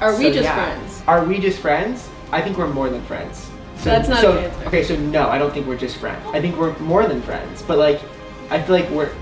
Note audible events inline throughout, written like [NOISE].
Are we So, just yeah. friends? Are we just friends? I think we're more than friends. So, That's not so. Okay, so no, I don't think we're just friends. I think we're more than friends. But like, I feel like we're.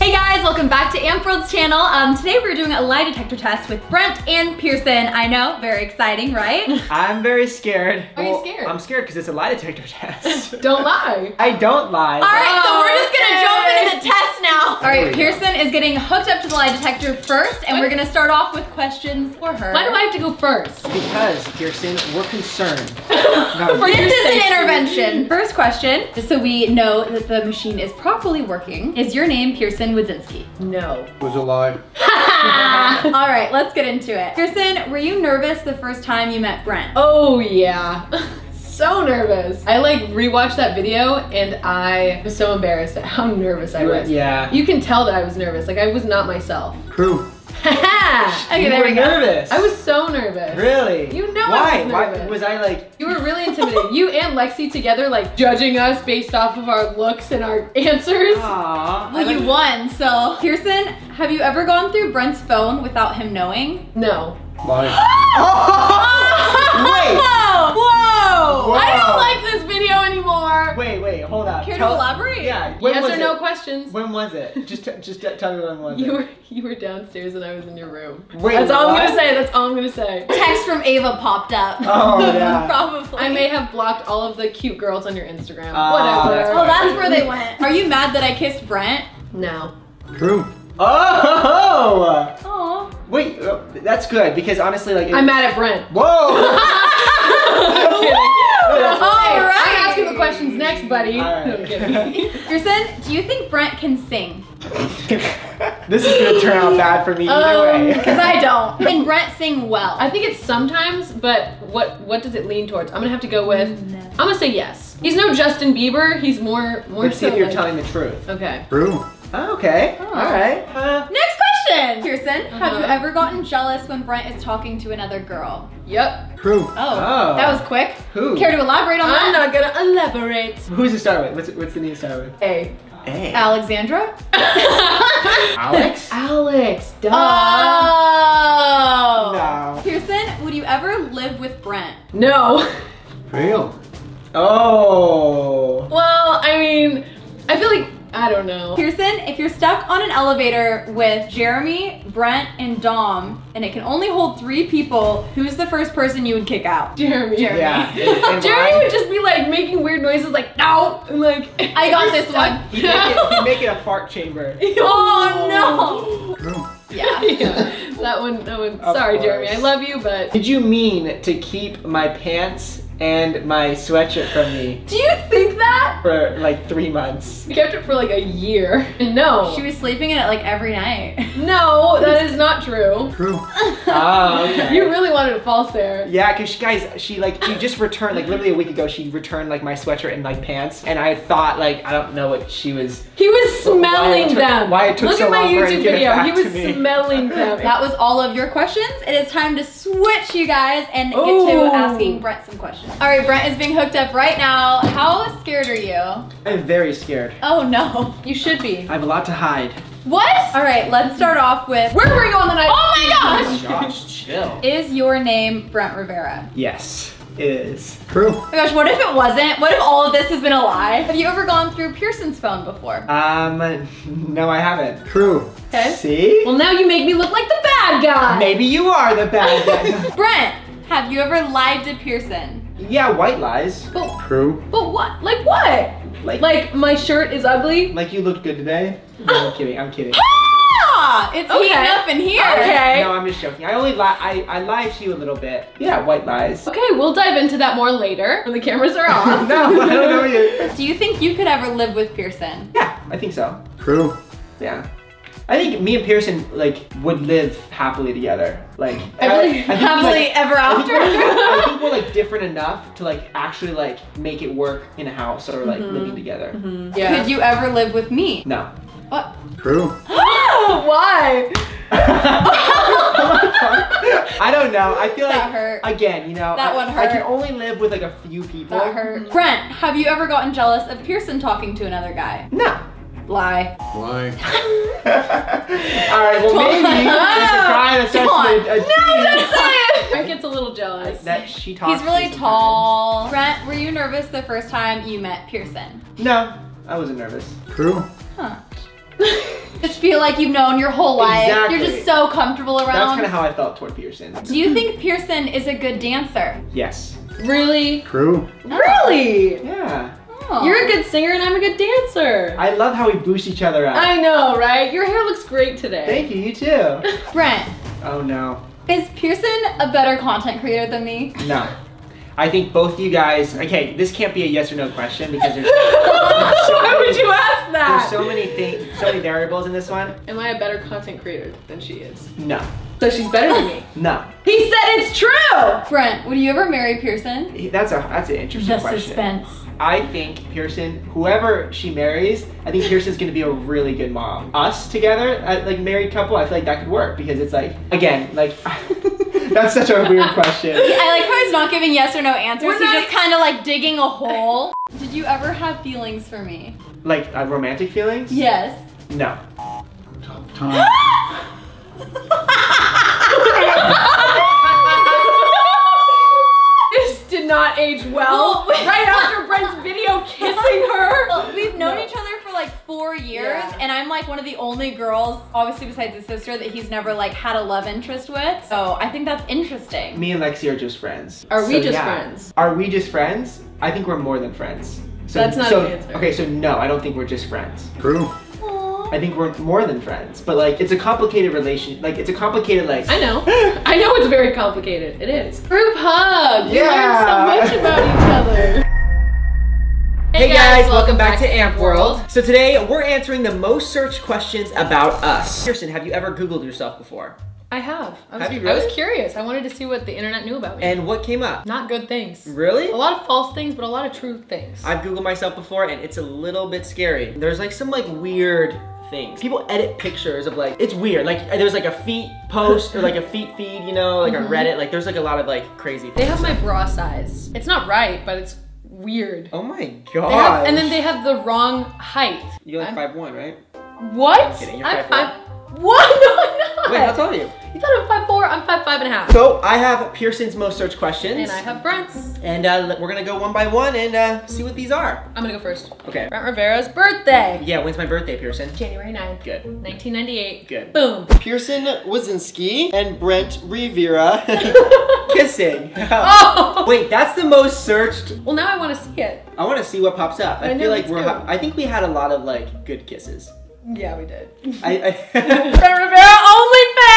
Hey guys, welcome back to Ampworld's channel. Um, today we're doing a lie detector test with Brent and Pierson. I know, very exciting, right? [LAUGHS] I'm very scared. Are you scared? I'm scared because it's a lie detector [LAUGHS] test. [LAUGHS] Don't lie. I don't lie. All right, so we're just gonna Okay. jump into the test now. All There right, we go. Pierson is getting hooked up to the lie detector first, and What? we're gonna start off with questions for her. Why do I have to go first? Because, Pierson, we're concerned. This is an intervention. First question, just so we know that the machine is properly working, is your name Pierson Wodzynski? No. was a lie. [LAUGHS] All right, let's get into it. Pierson, were you nervous the first time you met Brent? Oh yeah. so nervous. I like rewatched that video and I was so embarrassed at how nervous I was. Yeah. You can tell that I was nervous. Like I was not myself. True. [LAUGHS] Okay, you there were we go. nervous. I was so nervous. Really? You know I Why? was Why was I like? You were really intimidating. you and Lexi together, like judging us based off of our looks and our [LAUGHS] answers. Aww. Well, you won, so. Pierson, have you ever gone through Brent's phone without him knowing? No. Lie. [LAUGHS] Wait. Whoa! Whoa! I don't like this video anymore. Wait, wait, hold up. Care to elaborate? Yeah. When yes was or no it? questions. When was it? Just, t- just t- tell me when was You it? were you were downstairs and I was in your room. Wait, That's all I'm gonna say. That's all I'm gonna say. Text from Ava popped up. Oh, yeah. [LAUGHS] Probably. I may have blocked all of the cute girls on your Instagram. Ah, Whatever. that's Oh, that's where they [LAUGHS] went. Are you mad that I kissed Brent? No. True. Oh! Oh. Wait, uh, that's good because honestly, like. it- I'm mad at Brent. Whoa! [LAUGHS] I'm kidding. That's All right. I'm asking the questions next, buddy. All right. I'm kidding. [LAUGHS] Pierson, do you think Brent can sing? this is gonna turn out bad for me either Um, way. Because I [LAUGHS] don't. Can Brent sing well? I think it's sometimes, but what what does it lean towards? I'm gonna have to go with. No. I'm gonna say yes. He's no Justin Bieber. He's more more. Let's see if you're like- telling the truth. Okay. True. Oh, okay. Oh. All right. Uh, Next question. Pierson, have you Uh-huh. ever gotten jealous when Brent is talking to another girl? Yep. True. Oh, Oh. that was quick. Who? Care to elaborate on that? I'm not gonna elaborate. Who's it start with? What's, it- what's the name to start with? Hey. Hey. Alexandra? [LAUGHS] Alex? Alex. Duh. Oh. No. Pierson, would you ever live with Brent? No. Real. [LAUGHS] Oh. Well, I mean, I feel like I don't know. Pierson, if you're stuck on an elevator with Jeremy, Brent, and Dom, and it can only hold three people, who's the first person you would kick out? Jeremy. Jeremy. Yeah. [LAUGHS] and- and Jeremy would just be like making weird noises, like no, and like I got this one. He'd make, it, he'd make it a [LAUGHS] fart chamber. [LAUGHS] Oh, oh True. Yeah. yeah, that one. That one. Of Sorry, Jeremy. I love you, but Did you mean to keep my pants and my sweatshirt from me Do you think that? for like three months? we kept it for like a year. [LAUGHS] No, She was sleeping in it like every night. [LAUGHS] no, that is not true. True. Oh, [LAUGHS] okay. You really wanted a false there. Yeah, cause she, guys, she like she just returned like literally a week ago. She returned like my sweatshirt and like pants, and I thought like I don't know what she was. He was Why smelling took- them. why it took Look so at my long for her to YouTube get video. back He to was me. smelling them. That was all of your questions. It is time to switch, you guys, and get Ooh. to asking Brent some questions. All right, Brent is being hooked up right now. How scared are you? I'm very scared. Oh no. you should be. I have a lot to hide. What? All right, let's start off with Where were you on the night? Oh my oh gosh! Gosh, chill. Is your name Brent Rivera? Yes, it is. True. Oh my gosh, what if it wasn't? What if all of this has been a lie? Have you ever gone through Pierson's phone before? Um, no, I haven't. True. Okay. See? Well, now you make me look like the bad guy. Maybe you are the bad guy. [LAUGHS] [LAUGHS] Brent, have you ever lied to Pierson? yeah, white lies. But, True. but what? Like what? Like, like, Like my shirt is ugly. Like you looked good today. [LAUGHS] No, I'm kidding. I'm kidding. It's Okay. heating up in here. Okay. No, I'm just joking. I only lie. I I lied to you a little bit. Yeah, white lies. Okay, we'll dive into that more later when the cameras are [LAUGHS] off. no, I don't know [LAUGHS] you. Do you think you could ever live with Pierson? Yeah, I think so. True. Yeah. I think me and Pierson like would live happily together. Like really- think we, Happily like- ever I think, after? I think we're like different enough to like actually like make it work in a house or like mm-hmm. living together. Mm-hmm. Yeah. Could you ever live with me? No. What? True. [GASPS] Why? [LAUGHS] I don't know. I feel like That hurt. again, you know, That I, one I can only live with like a few people. That hurt. Brent, have you ever gotten jealous of Pierson talking to another guy? No. Lie. Lie. [LAUGHS] All right. Well, maybe there's a guy that's Come on. actually a, a No, teen. don't say it. she talks. He's really sometimes. tall. Brent, were you nervous the first time you met Pierson? No, I wasn't nervous. True. Huh. [LAUGHS] just feel like you've known your whole life. You're just so comfortable around. That's around. kind of how I felt toward Pierson. Do you think Pierson is a good dancer? Yes. Really? True. Really? Yeah. Oh. You're a good singer and I'm a good dancer. I love how we boost each other up. I know, right? Your hair looks great today. Thank you. You too. [LAUGHS] Brent, oh no. is Pierson a better content creator than me? No. I think both you guys. Okay, this can't be a yes or no question because there's, [LAUGHS] so Why would many- you ask that? there's so many things, so many variables in this one. Am I a better content creator than she is? No. So she's better than me. [LAUGHS] No. He said it's true! Brent, would you ever marry Pierson? That's a that's an interesting The question. suspense. I think Pierson, whoever she marries, I think Pierson's gonna be a really good mom. Us together, like married couple, I feel like that could work because it's like, again, like, [LAUGHS] that's such a weird [LAUGHS] question. I like how he's not giving yes or no answers. We're he's not- just kind of like digging a hole. Did you ever have feelings for me? Like uh, romantic feelings? Yes. No. Time. [LAUGHS] not age well. Well, right after Brent's video kissing her. Well, we've known No. each other for like four years, Yeah. and I'm like one of the only girls, obviously besides his sister, that he's never like had a love interest with. So I think that's interesting. Me and Lexi are just friends. Are we So, just yeah. friends? Are we just friends? I think we're more than friends. So, That's not so, an answer. Okay, so no, I don't think we're just friends. True. I think we're more than friends. But like, it's a complicated relation. Like, it's a complicated like. I know. I know it's very complicated. It is. Group hug. You Yeah. learn so much about each other. [LAUGHS] Hey guys, welcome back to Amp World. So today we're answering the most searched questions about us. Kirsten, have you ever Googled yourself before? I have. I was, Have you really? I was curious. I wanted to see what the internet knew about me. And what came up? Not good things. Really? A lot of false things, but a lot of true things. I've Googled myself before and it's a little bit scary. There's like some like weird things. People edit pictures of like, it's weird. Like there's like a feet post or like a feet feed, you know, like on mm-hmm. Reddit. Like there's like a lot of like crazy things. They have my bra size. It's not right, but it's weird. Oh my god. and then they have the wrong height. You're like I'm- 5'1", right? What? kidding, you're I'm 5'4". five. [LAUGHS] What? No, I'm not. Wait, how tall are you? You thought I'm five four? I'm five five and a half. So I have Pierson's most searched questions. And I have Brent's. And uh, we're gonna go one by one and uh, see what these are. I'm gonna go first. Okay. Brent Rivera's birthday. Yeah, when's my birthday, Pierson? January 9th, Good. 1998. Good. Boom. Pierson Wodzynski and Brent Rivera [LAUGHS] [LAUGHS] kissing. Oh! Wait, that's the most searched. Well, now I want to see it. I want to see what pops up. I, I feel like we're. Ha- I think we had a lot of like good kisses. Yeah, we did. I. [LAUGHS] Brent I, Rivera OnlyFans!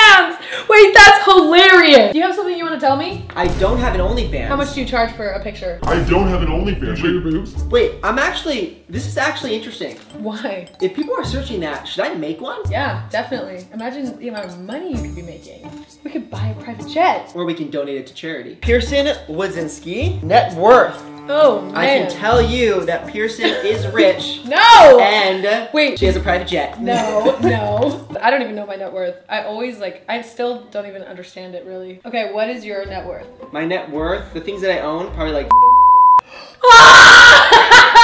Wait, that's hilarious! Do you have something you want to tell me? I don't have an OnlyFans. How much do you charge for a picture? I don't have an OnlyFans. Show your boobs. Wait, I'm actually. This is actually interesting. Why? If people are searching that, should I make one? Yeah, definitely. Imagine the amount of money you could be making. We could buy a private jet. Or we can donate it to charity. Pierson Wodzynski, net worth. Oh, man. I can tell you that Pierson is [LAUGHS] rich No! and Wait. she has a private jet. No, [LAUGHS] no. I don't even know my net worth. I always like, I still don't even understand it really. Okay, what is your net worth? My net worth, the things that I own, probably like. [LAUGHS]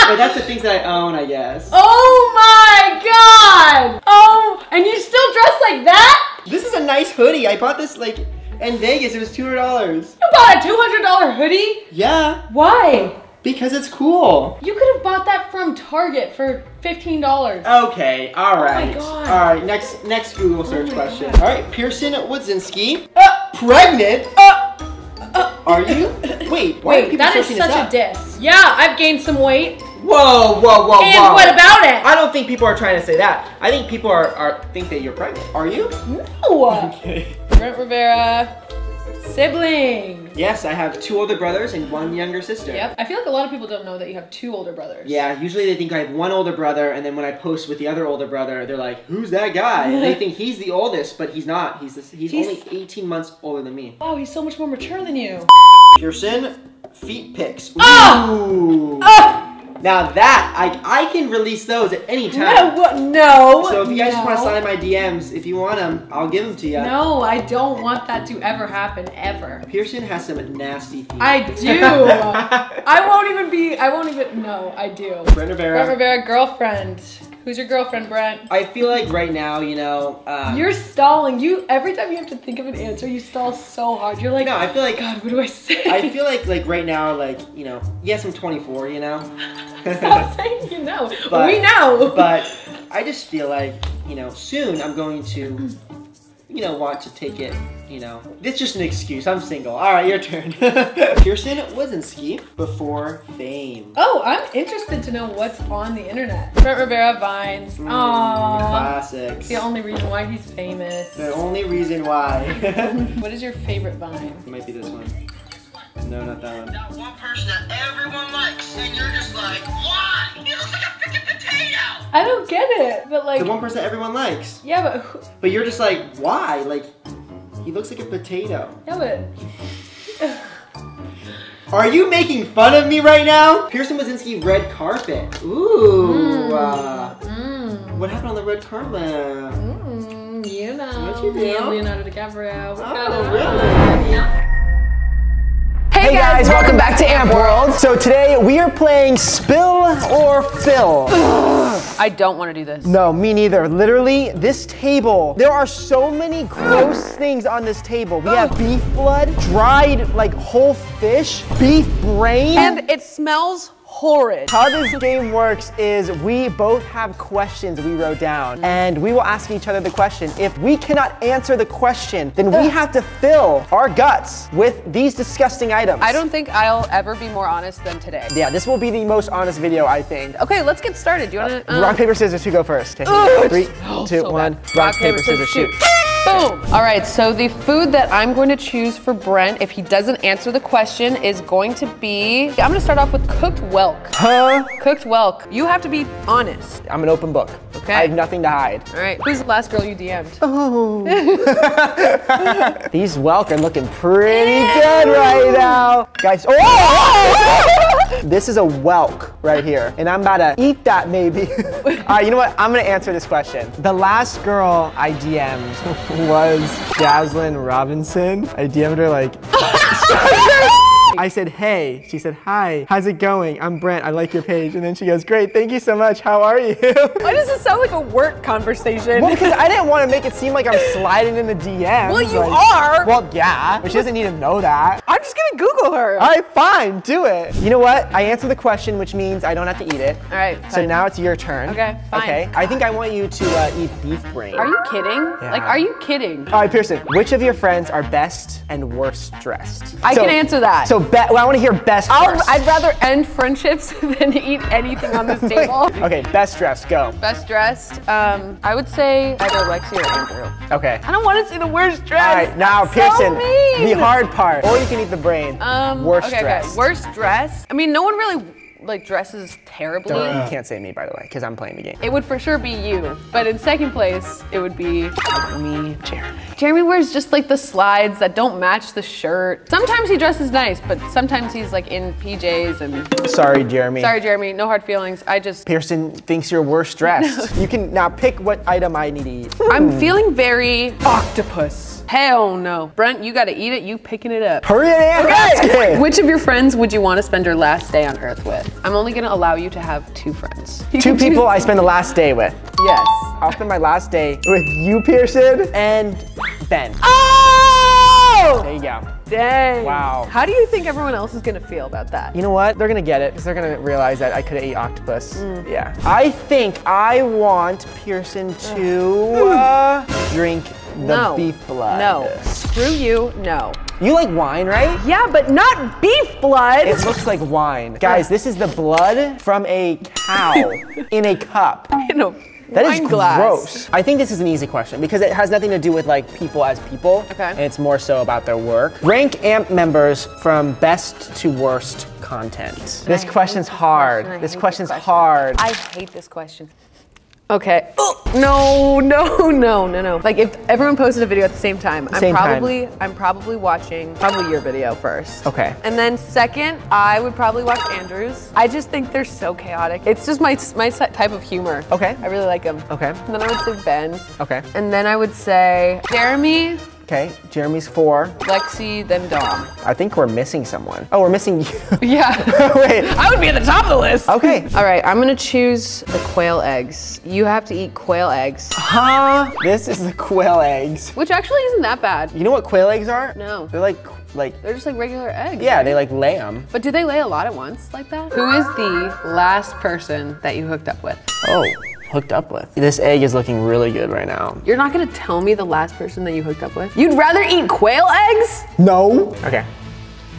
but that's the things that I own, I guess. oh my god! Oh, and you still dress like that? This is a nice hoodie. I bought this like in Vegas. It was two hundred dollars. You bought a $200 hoodie? Yeah, Why? because it's cool. You could have bought that from Target for $15. Okay, all right, God. all right. Next, next Google search my question. God. All right, Pierson Wodzynski, Uh, pregnant? uh, uh, Are you? [LAUGHS] Wait, why are Wait, that is such a diss. Yeah, I've gained some weight. Whoa, whoa, whoa, and whoa! what about it? I don't think people are trying to say that. I think people are, are think that you're pregnant. Are you? no. Okay. Brent Rivera, sibling. Yes, I have two older brothers and one younger sister. Yep. I feel like a lot of people don't know that you have two older brothers. Yeah, usually they think I have one older brother, and then when I post with the other older brother, they're like, "Who's that guy?" And they [LAUGHS] think he's the oldest, but he's not. He's this, he's, He's- only 18 months older than me. Oh, he's so much more mature than you. Pierson, feet pics. Ah! Ooh. Oh! Now that I I can release those at any time. No, what? No. So if you guys just want to no. slide my DMs, if you want them, I'll give them to you. No, I don't want that to ever happen, ever. Pierson has some nasty feet. I [LAUGHS] do. I won't even be, I won't even, no, I do. Brent Rivera. Brent Rivera, girlfriend. Who's your girlfriend, Brent? I feel like right now, you know, um, You're stalling. You every time you have to think of an answer, you stall so hard. You're like, no, I feel like God, what do I say? I feel like like right now, like you know, yes, I'm 24, you know, [LAUGHS] Stop saying you know. [LAUGHS] But- we know. but I just feel like you know, soon I'm going to, you know, want to take it. You know, it's just an excuse. I'm single. All right, your turn. [LAUGHS] Pierson wasn't Wizinski before fame. oh, I'm interested to know what's on the internet. Brent Rivera Vines. Mm, Aww. classics. The only reason why he's famous. The only reason why. [LAUGHS] What is your favorite Vine? it might be this one. No, not that one. that one person that everyone likes, and you're just like, why? He looks like a freaking potato. I don't get it, but like, The one person everyone likes. yeah, but But you're just like, why? Like, he looks like a potato. yeah, but Are you making fun of me right now? Pierson Wodzynski red carpet. Ooh. uh, mm, what happened on the red carpet? mm, you know, What'd you do? Leonardo DiCaprio. Oh, really? Hey guys, welcome back to Amp World. So today we are playing Spill or Fill. I don't want to do this. No, me neither. Literally, this table, there are so many gross things on this table. We have [GASPS] beef blood, dried like whole fish, beef brain. And it smells horrid. how this game works is we both have questions we wrote down and we will ask each other the question. If we cannot answer the question, then we have to fill our guts with these disgusting items. I don't think I'll ever be more honest than today. Yeah, this will be the most honest video, I think. Okay, let's get started. Do you want to? Rock, uh, paper, scissors, who go first? Okay. Ugh, Three, two, so one. bad. Rock, paper, scissors, shoot. Boom. All right, so the food that I'm going to choose for Brent, if he doesn't answer the question, is going to be. I'm going to start off with cooked whelk. Huh? Cooked whelk. You have to be honest. I'm an open book. Okay. I have nothing to hide. All right. Who's the last girl you DM'd? Oh. [LAUGHS] These whelk are looking pretty good right now. Guys, oh! oh, oh! This is a whelk right here, and I'm about to eat that maybe. [LAUGHS] All right, you know what? I'm gonna answer this question. The last girl I DM'd [LAUGHS] was Jaslyn Robinson. I DM'd her like, I said, hey. She said, hi. How's it going? I'm Brent. I like your page. And then she goes, great. Thank you so much. How are you? [LAUGHS] Why does this sound like a work conversation? Well, because I didn't want to make it seem like I'm sliding in the DMs. Well, you like- are. Well, yeah, but she doesn't need to know that. I'm just gonna Google her. All right, fine, do it. You know what? I answered the question, which means I don't have to eat it. All right. So now it's your turn. Okay, fine. Okay. I think I want you to uh, eat beef brain. Are you kidding? Yeah. Like, are you kidding? All right, Pierson. Which of your friends are best and worst dressed? I can answer that. So, well, I want to hear best I'll, first. I'd rather end friendships [LAUGHS] than eat anything on this table. okay, best dressed. Go. Best dressed, um, I would say either Lexi or Andrew. Okay. I don't want to see the worst dress. All right, now So Pierson, mean. the hard part, or you can eat the brain. Um, worst okay, dressed. Okay. Worst dress. I mean, no one really like dresses terribly. Don't- you can't say me, by the way, because I'm playing the game. It would for sure be you, but in second place, it would be me, Jeremy. Jeremy wears just like the slides that don't match the shirt. Sometimes he dresses nice, but sometimes he's like in PJs and. Sorry, Jeremy. Sorry, Jeremy, no hard feelings. I just. Pierson thinks you're worst dressed. [LAUGHS] you can now pick what item I need to eat. I'm feeling very octopus. Hell no. Brent, you gotta eat it, you picking it up. Hurry and ask it. Which of your friends would you want to spend your last day on Earth with? I'm only gonna allow you to have two friends. You [LAUGHS] Two people I spend the last day with. Yes. I'll spend my last day with you, Pierson, and Ben. Oh! There you go. Dang. Wow. How do you think everyone else is gonna feel about that? You know what? They're gonna get it because they're gonna realize that I could have ate octopus. Mm. Yeah. I think I want Pierson to [SIGHS] uh, drink the no. beef blood. No. Screw you. No. You like wine, right? Yeah, but not beef blood. It looks like wine. Guys, this is the blood from a cow [LAUGHS] in a cup. in a That is wine glass. gross. I think this is an easy question because it has nothing to do with like people as people. Okay. And it's more so about their work. Rank AMP members from best to worst content. This question's this hard. question. This hate this question's question. hard. I hate this question. Okay. Oh, no, no, no, no, no. Like if everyone posted a video at the same time, I'm Same time. probably I'm probably watching probably your video first. Okay. And then second, I would probably watch Andrews. I just think they're so chaotic. It's just my my type of humor. Okay. I really like them. Okay. And then I would say Ben. Okay. And then I would say Jeremy Okay, Jeremy's four. Lexi, then Dom. I think we're missing someone. Oh, we're missing you. [LAUGHS] Yeah. [LAUGHS] Wait. I would be at the top of the list. Okay. [LAUGHS] All right, I'm gonna choose the quail eggs. You have to eat quail eggs, Huh? This is the quail eggs. which actually isn't that bad. You know what quail eggs are? No. They're like, like, They're just like regular eggs. yeah, they like lay them. But do they lay a lot at once like that? Who is the last person that you hooked up with? Oh, hooked up with. This egg is looking really good right now. You're not gonna tell me the last person that you hooked up with? You'd rather eat quail eggs? No. Okay.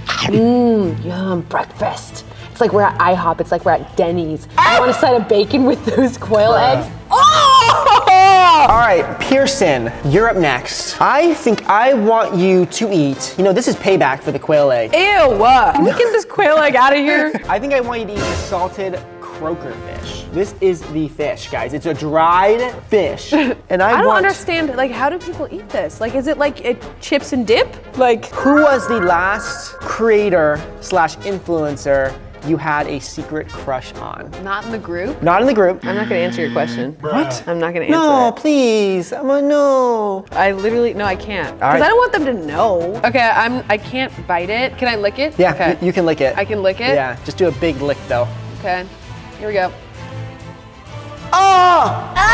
Mmm, yum, breakfast. It's like we're at IHOP. It's like we're at Denny's. I ah! want a side of bacon with those quail eggs. Oh! All right, Pierson, you're up next. I think I want you to eat, you know, this is payback for the quail egg. Ew! What? Can we get this quail egg out of here? [LAUGHS] I think I want you to eat the salted croaker fish. This is the fish, guys. It's a dried fish. [LAUGHS] And I, I don't want, understand. Like, how do people eat this? Like, is it like it chips and dip? Like, Who was the last creator slash influencer you had a secret crush on? not in the group. Not in the group. I'm not gonna answer your question. Mm, what? I'm not gonna answer No, it. please. I'm a no. I literally no, I can't. Because right. I don't want them to know. Okay, I'm. I can't bite it. Can I lick it? Yeah, Okay. y- you can lick it. I can lick it. Yeah, just do a big lick though. Okay. Here we go. Oh! Ah!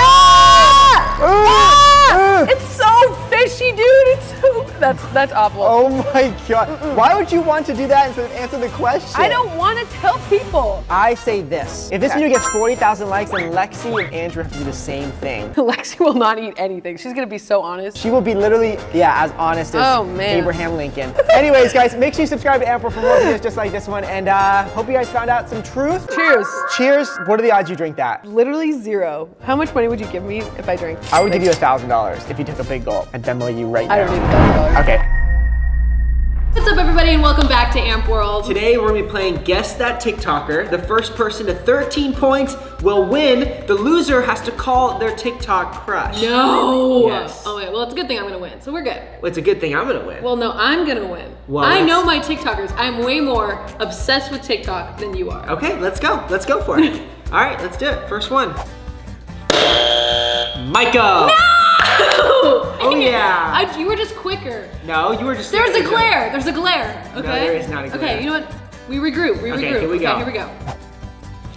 It's so fishy, dude. It's so. That's that's awful. Oh my god. Why would you want to do that instead of answer the question? I don't want to tell people. I say this. If this video gets 40,000 likes, then Lexi and Andrew have to do the same thing. [LAUGHS] Lexi will not eat anything. She's gonna be so honest. She will be literally, yeah, as honest as Oh. Abraham Lincoln. [LAUGHS] Anyways, guys, make sure you subscribe to Ample for more videos just like this one. And uh, hope you guys found out some truth. Cheers. Cheers. What are the odds you drink that? Literally zero. How much money would you give me if I drank? I would give you a thousand dollars if you took a big gulp. I'd Venmo you right now. I don't need a thousand dollars. Okay. What's up, everybody, and welcome back to Amp World. Today we're gonna be playing Guess That TikToker. The first person to 13 points will win. The loser has to call their TikTok crush. No. Yes. Oh wait. Well, it's a good thing I'm gonna win, so we're good. Well, it's a good thing I'm gonna win. Well, no, I'm gonna win. Well, I that's- know my TikTokers. I'm way more obsessed with TikTok than you are. Okay, let's go. Let's go for it. [LAUGHS] All right, let's do it. First one. Micah. Oh [LAUGHS] yeah. I, you were just quicker. No, you were just. There's a there you go. glare. There's a glare. Okay. there is not a glare. Okay. You know what? We regroup. We Okay, regroup. here we go. Okay, here we go.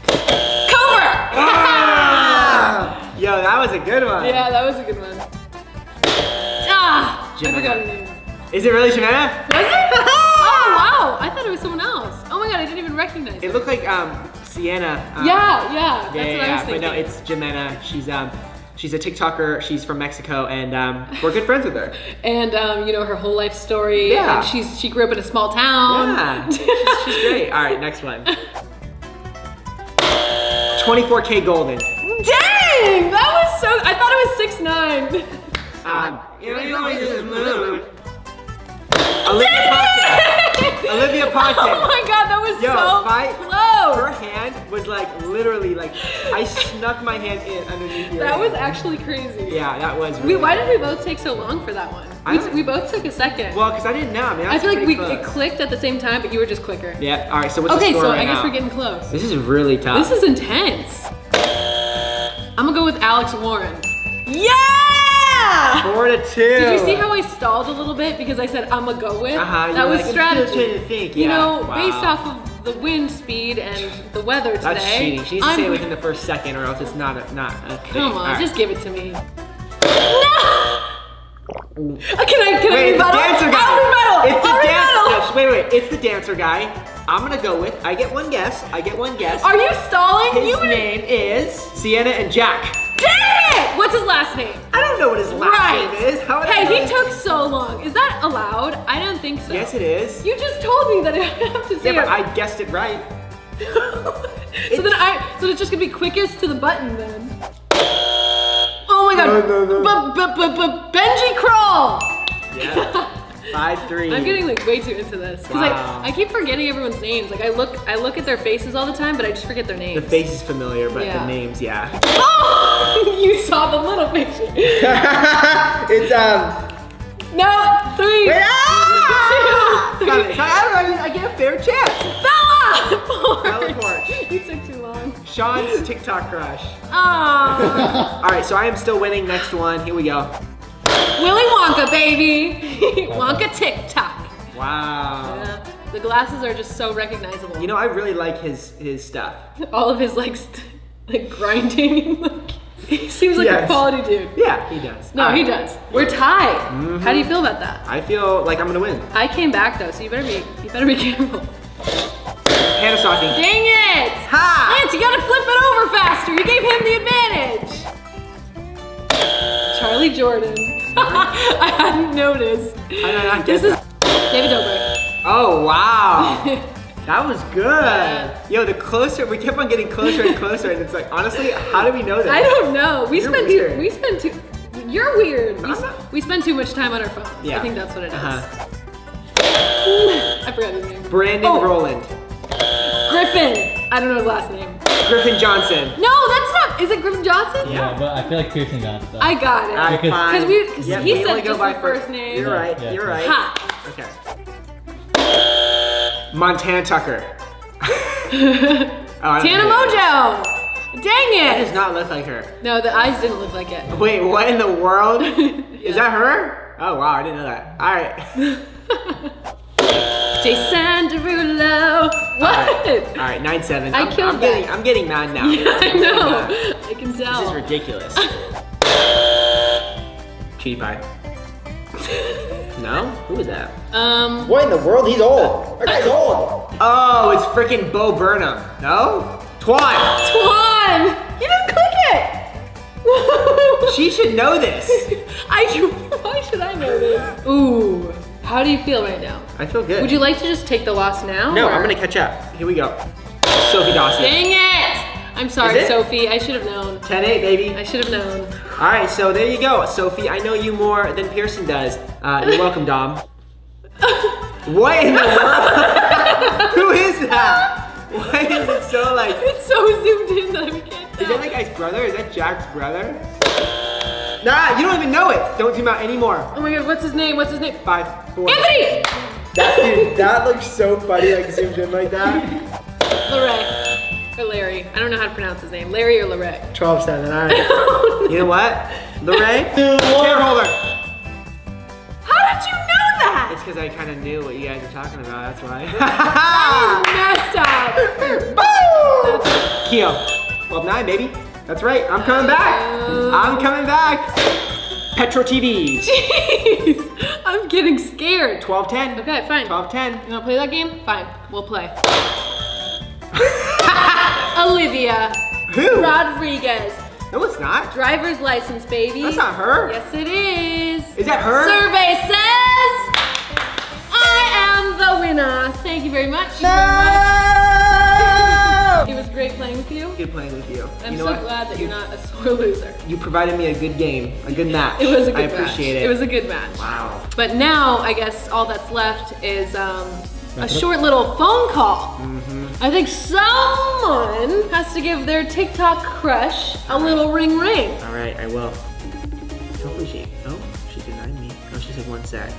Cover. Ah! Yo, that was a good one. Yeah, that was a good one. Ah, I Jimena. forgot her name. Is it really Jimena? Was it? [LAUGHS] oh wow! I thought it was someone else. Oh my god, I didn't even recognize It it. looked like um Sienna. Um, Yeah, yeah, that's Yeah, yeah, I was But no, it's Jimena. She's um she's a TikToker. She's from Mexico, and um we're good friends with her. [LAUGHS] and um, you know her whole life story. Yeah. And she's she grew up in a small town. Yeah, she's, she's great. All right, next one. 24kGoldn. Dang! That was so. I thought it was six nine. Um, you know, you know, you just- Olivia Ponte. [LAUGHS] [LAUGHS] Olivia Ponte. Oh my god, that was Yo, so my- close. Her hand was like literally like I snuck my hand in underneath your. That hand. was actually crazy. Yeah, that was. We, why did we both take so long for that one? I We, we both took a second. Well, because I didn't know. I mean, I feel like we it clicked at the same time, but you were just quicker. Yeah. All right. So what's Okay, the so score right I guess now? we're getting close. This is really tough. This is intense. I'm gonna go with Alex Warren. Yeah! Four to two. Did you see how I stalled a little bit because I said I'm gonna go with? Uh-huh, that was like, strategy. still trying to think, You know, Wow. based off of the wind speed and the weather today. That's cheating. She needs to I'm- say it within the first second, or else it's not a not a thing. Come on, right. just give it to me. No! Uh, Can I can I Wait, it's the rebuttal? dancer guy. I'll rebuttal. It's the I'll dancer. rebuttal. No, wait, wait. It's the dancer guy. I'm gonna go with. I get one guess. I get one guess. Are you stalling? His you name is Sienna and Jack. Dang it! What's his last name? I don't know what his last right. name is. How hey, he took so long. Is that allowed? I don't think so. Yes, it is. You just told me that I [LAUGHS] have to say yeah, but it. I guessed it right. [LAUGHS] so then I so it's just gonna be quickest to the button then. Oh my god. No, no, no. But but but but Benji Krol. Yeah. [LAUGHS] Five three. I'm getting like way too into this because Wow. I, I keep forgetting everyone's names. Like I look I look at their faces all the time, but I just forget their names. The face is familiar, but Yeah. the names, yeah. Oh, [LAUGHS] you saw the little picture. [LAUGHS] it's um. No, three. Wait, ah! [LAUGHS] two, three. it. I, don't know, I get a fair chance. Bella! Bella Poarch. Porch. You took too long. Sean's TikTok crush. Ah. All right, so I am still winning. Next one. Here we go. Willy Wonka, baby. [LAUGHS] Wonka TikTok. Wow. Yeah. The glasses are just so recognizable. You know, I really like his his stuff. [LAUGHS] all of his like, st- like grinding. like, he seems like a quality dude. Yeah, he does. No, he uh, does. We're tied. Mm-hmm. How do you feel about that? I feel like I'm gonna win. I came back though, so you better be you better be [LAUGHS] careful. Hannah Stocking. Dang it! Ha! Lance, you gotta flip it over faster. You gave him the advantage. Charlie Jordan. [LAUGHS] I hadn't noticed. I did not This is that. David Dobrik. Oh wow. [LAUGHS] That was good. Yo, the closer we kept on getting closer and closer, and it's like honestly, how do we know that? I don't know. We You're spent weird. too. We spent too. You're weird. We, we spend too much time on our phones. Yeah. I think that's what it is. Uh-huh. [LAUGHS] I forgot his name. Brandon Oh. Rowland, Griffin. I don't know his last name. Griffin Johnson. No, that's not. Is it Griffin Johnson? Yeah. Yeah, but I feel like Pierson got it. Though. I got it. Alright, Because- fine. 'Cause we- 'cause Yep, he we said go just by the first name. You're right. Yeah. You're right. Ha. Okay. Montana Tucker. [LAUGHS] oh, Tana know. Mojo. Dang it! That does not look like her. No, the eyes didn't look like it. Wait, what in the world? [LAUGHS] Is that her? Oh wow, I didn't know that. All right. [LAUGHS] Jason Derulo. What? All right, nine seven. I I'm, killed I'm getting, that. I'm getting mad now. [LAUGHS] Yeah, I know. I can tell. This is ridiculous. [LAUGHS] Cutie pie. [LAUGHS] No? Who is that? Um, What in the world? He's old. That guy's old. Oh, it's freaking Bo Burnham. No? Twan. Twan. You didn't click it. She should know this. I. Why should I know this? Ooh. How do you feel right now? I feel good. Would you like to just take the loss now? No, or- I'm gonna catch up. Here we go. Sophie Dawson. Dang it! I'm sorry? Sophie. I should have known. 10 8, baby. I should have known. All right, so there you go, Sophie. I know you more than Pierson does. Uh, you're welcome, Dom. [LAUGHS] what in the world? [LAUGHS] Who is that? Why is it so like? It's so zoomed in that I can't Is that that guy's brother? Is that Jack's brother? Nah, you don't even know it. Don't zoom out anymore. Oh my god, what's his name? What's his name? Five, four. Anthony! That dude, that looks so funny, like zoomed in like that. [LAUGHS] Larray. Or Larry. I don't know how to pronounce his name. Larry or Larray. 12 7, all right. [LAUGHS] Oh, you know what? Lorraine? Care holder. How did you know that? It's because I kind of knew what you guys were talking about, that's why. [LAUGHS] Messed up. Boom! Keo. 12 9, baby. That's right, I'm coming back. I'm coming back. Petro TV. Jeez. [LAUGHS] I'm getting scared. 12 10. Okay, fine. 12 10. You wanna play that game? Fine, we'll play. [LAUGHS] Olivia Who? Rodrigo. No, it's not. Driver's license, baby. That's not her. Yes, it is. Is that her? Survey says I am the winner. Thank you very much. It was great playing with you. Good playing with you. I'm you know so what? glad that you, you're not a sore loser. You provided me a good game, a good match. It was a good I match. appreciate it. It was a good match. Wow. But now I guess all that's left is um, a short little phone call. Mm-hmm. I think someone has to give their TikTok crush a little ring ring. All right, I will. Hopefully she. Oh, she denied me. Oh, she said one sec.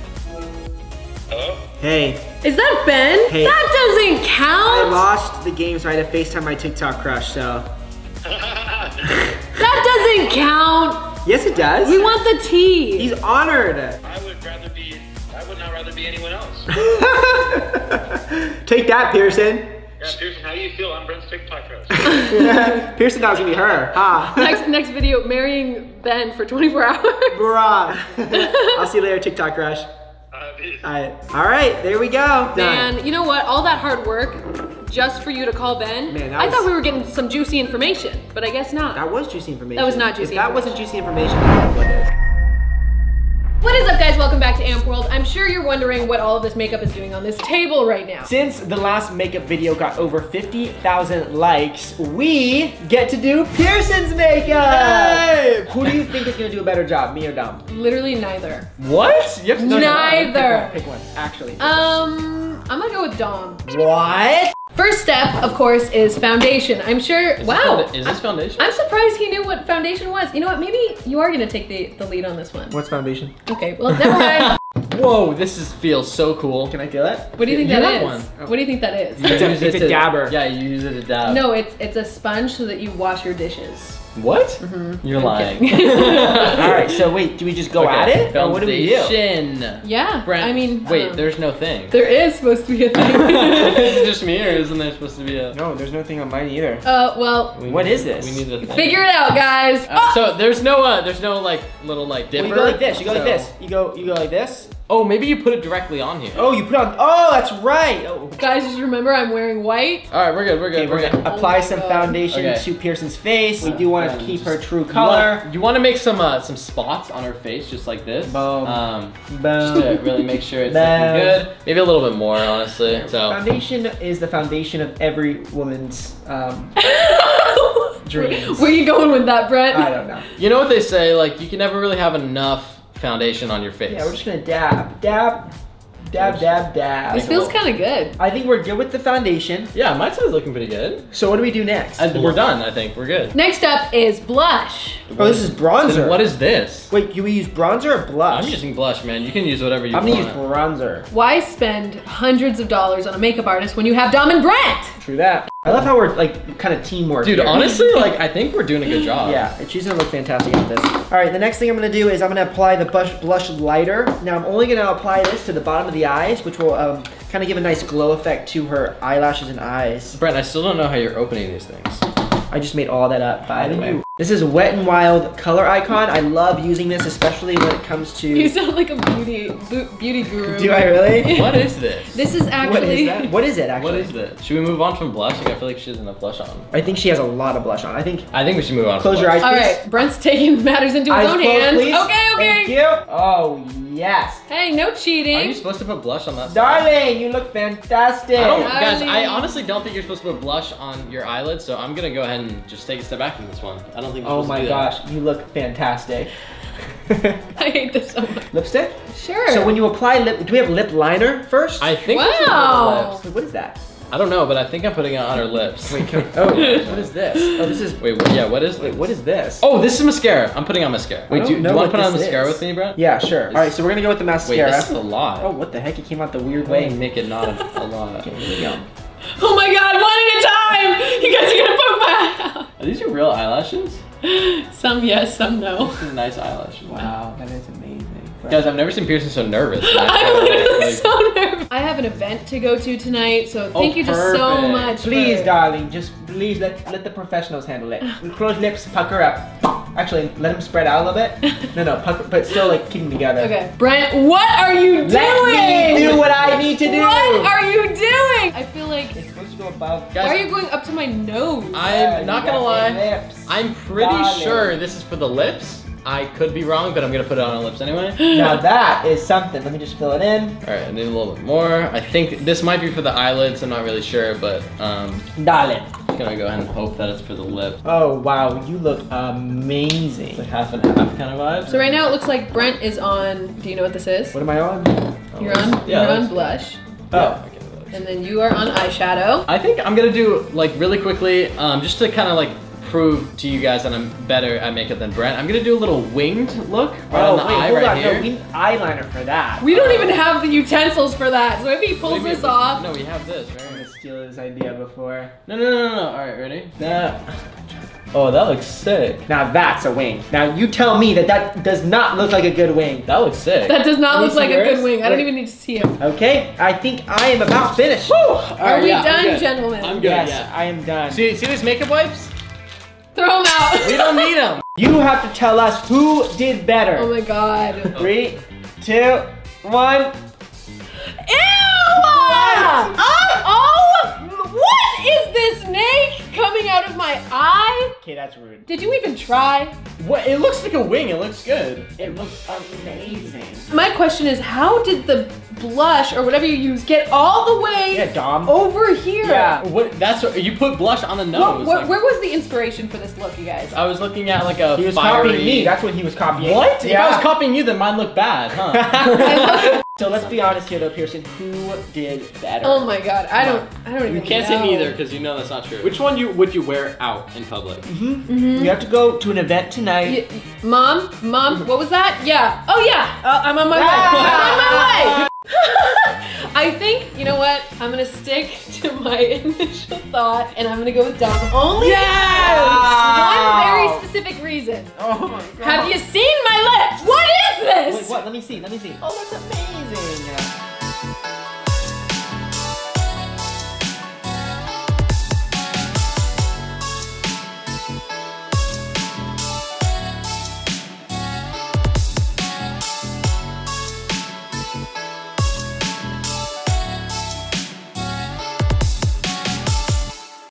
Hello? Hey, Is that Ben? Hey. That doesn't count. I lost the game, so I had to FaceTime my TikTok crush. So [LAUGHS] That doesn't count. yes, it does. We want the tea. He's honored. I would rather be, I would not rather be anyone else. [LAUGHS] Take that, Pierson. Yeah, Pierson, how do you feel? I'm Brent's TikTok crush. [LAUGHS] Pierson thought it was gonna be her. Ha. next next video, marrying Ben for 24 hours. Bruh. I'll see you later, TikTok crush. Peace. All right. There we go. Done. Man, you know what? All that hard work just for you to call Ben. Man, I was- thought we were getting some juicy information, but I guess not. That was juicy information. That was not juicy If that wasn't juicy information, I what is. What is up, guys? Welcome back to Amp World. I'm sure you're wondering what all of this makeup is doing on this table right now. Since the last makeup video got over 50,000 likes, we get to do Pierson's makeup! Who do you think is gonna do a better job, me or Dom? Literally neither. What? You have to Neither. Pick one, pick one, actually. Um, I'm gonna go with Dom. what? First step, of course, is foundation. I'm sure. wow. Is this foundation? I'm surprised he knew what foundation was. You know what? Maybe you are gonna take the, the lead on this one. What's foundation? Okay, well, never mind. [LAUGHS] Whoa, this is feels so cool. Can I feel it? What do you think You that have is? What do you think that is? You It's a- use it's it a to- dabber. Yeah, you use it to dab. No, it's it's a sponge so that you wash your dishes. What? Mm-hmm. You're lying. [LAUGHS] [LAUGHS] All right, so wait, do we just go at it? Or what do we do? Yeah. Brent, I mean, wait, um, there's no thing. there is supposed to be a thing. [LAUGHS] it just me, or isn't there supposed to be a? No, there's no thing on mine either. uh, well, We What need- is this? We need the thing. figure it out, guys. Uh, So there's no, uh, there's no like little like dipper. Well, you go like this. You go like this. You go. You go like this. Oh, maybe you put it directly on here. Oh, you put on. Oh, that's right. Oh. Guys, just remember I'm wearing white. All right, we're good. We're good. Okay, we're we're good. gonna apply my some God. foundation Okay. to Pierson's face. We do want to keep just- her true You color. want, you want to make some uh, some spots on her face, just like this. Boom. Um, Boom. just to really make sure it's looking good. Maybe a little bit more, honestly. So. Foundation is the foundation of every woman's um, [LAUGHS] dreams. Where you going with that, Brent? I don't know. You know what they say? Like you can never really have enough foundation on your face. Yeah, we're just gonna dab, dab, dab, dab, dab. This feels kind of good. I think we're good with the foundation. Yeah, my side's looking pretty good. So what do we do next? And we're done. I think we're good. Next up is blush. oh, this is bronzer. Then what is this? Wait, do we use bronzer or blush? I'm using blush, man. You can use whatever you want. I'm gonna use bronzer. Why spend hundreds of dollars on a makeup artist when you have Dom and Brent? True that. I love how we're like kind of teamwork. Dude, here. honestly, [LAUGHS] like I think we're doing a good job. Yeah, and she's gonna look fantastic at this. All right, the next thing I'm gonna do is I'm gonna apply the blush, blush lighter. Now I'm only gonna apply this to the bottom of the eyes, which will um, kind of give a nice glow effect to her eyelashes and eyes. Brent, I still don't know how you're opening these things. I just made all that up, by the way. This is Wet n Wild color icon. I love using this, especially when it comes to... You sound like a beauty bu- beauty guru. Do I really? [LAUGHS] What is this? This is actually. What is that? What is it actually? What is this? Should we move on from blush? Like, I feel like she doesn't have blush on. I think she has a lot of blush on. I think. I think we should move on. Close your eyes, All please. right, Brent's taking matters into his Eyes own closed, hands. please. Okay, okay. Thank you. Oh yes, Hey, no cheating. Are you cheating. supposed to put blush on that? darling, you look fantastic. I don't, guys, I honestly don't think you're supposed to put blush on your eyelids, so I'm gonna go ahead and just take a step back from this one. I don't think. You're Oh supposed my to do that. gosh, you look fantastic. [LAUGHS] I hate this so much. Lipstick? Sure. So when you apply lip, do we have lip liner first? I think we should put Wow. lips. What is that? I don't know, but I think I'm putting it on her lips. Wait, can, [LAUGHS] oh, what is this? Oh, this is. Wait, what, yeah, what is Wait, this? what is this? Oh, this is mascara. I'm putting on mascara. Wait, don't do, do you want to put on this mascara is. with me, Brent? Yeah, sure. All right, so we're gonna go with the Wait, mascara. this is a lot. oh, what the heck? It came out the weird Wait, way. make it not a, a lot. Okay, here we go. oh my god, one at a time! You guys are gonna poke my [LAUGHS] Are these your real eyelashes? Some yes, some no. These are nice eyelashes. Wow, that is amazing. Guys, I've never seen Pierson so nervous. I'm [LAUGHS] Like, so nervous. I have an event to go to tonight, so oh, thank you just so much. Please, for- darling, just please let let the professionals handle it. [LAUGHS] Close lips, pucker up. Actually, let them spread out a little bit. No, no, pucker, but still like keep them together. Okay, Brent, what are you doing? Let me do what I need to do. What are you doing? I feel like. It's supposed to go above. Why are you going up to my nose? I'm not gonna lie. Lips. I'm pretty Darling. sure this is for the lips. I could be wrong, but I'm gonna put it on her lips anyway. [GASPS] Now that is something. Let me just fill it in. All right, I need a little bit more. I think this might be for the eyelids. I'm not really sure, but um, Darling. I'm gonna go ahead and hope that it's for the lip. Oh wow, you look It's amazing. like half and half kind of vibe. So right now it looks like Brent is on. Do you know what this is? What am I on? You're on. Yeah, you're on blush, Oh. okay, and then you are on eyeshadow. I think I'm gonna do like really quickly, um, just to kind of like prove to you guys that I'm better at makeup than Brent. I'm gonna do a little winged look right oh on the oh, wait, eye hold right on. here. No, we need eyeliner for that. We don't even oh. have the utensils for that. So if he pulls Wait, wait, this off, No, we have this. I'm Right? gonna steal his idea before. No, no, no, no, no. All right, ready? That. Oh, that looks sick. Now that's a wing. Now you tell me that that does not look like a good wing. That looks sick. that does not look like see a good wing. I don't Wait. even need to see him. Okay, I think I am about finished. Are we yeah, I'm done, gentlemen? I'm good. yes, Yeah. I am done. See, see these makeup wipes? Throw them out. We don't need them. You have to tell us who did better. oh my god. Three, two, one. Ew! Ah! Oh, oh! What is this snake coming out of my eye? Okay, that's rude. Did you even try? What? It looks like a wing. It looks good. It looks amazing. My question is, how did the blush or whatever you use get all the way Yeah, Dom. over here? Yeah. What? That's what you put blush on the nose. what- like- where was the inspiration for this look, you guys? I was looking at like a He was fiery. copying me. That's what he was copying. what? If Yeah. I was copying you, then mine looked bad, huh? [LAUGHS] [LAUGHS] [LAUGHS] so let's be honest here, though, Pierson. Who did better? Oh my god, I don't, I don't even. you can't know. say neither because you know that's not true. Which one you would you wear out in public? You have to go to an event tonight. Y- Mom, mom, what was that? Yeah. Oh yeah. Uh, I'm on my way. I'm on my way. [LAUGHS] [LAUGHS] I think, you know what? I'm gonna stick [LAUGHS] to my initial thought and I'm gonna go with Dom. Only Yes! one very specific reason. Oh my god. Have you seen my lips? What is this? Wait, what? Let me see. Let me see. Oh, that's amazing.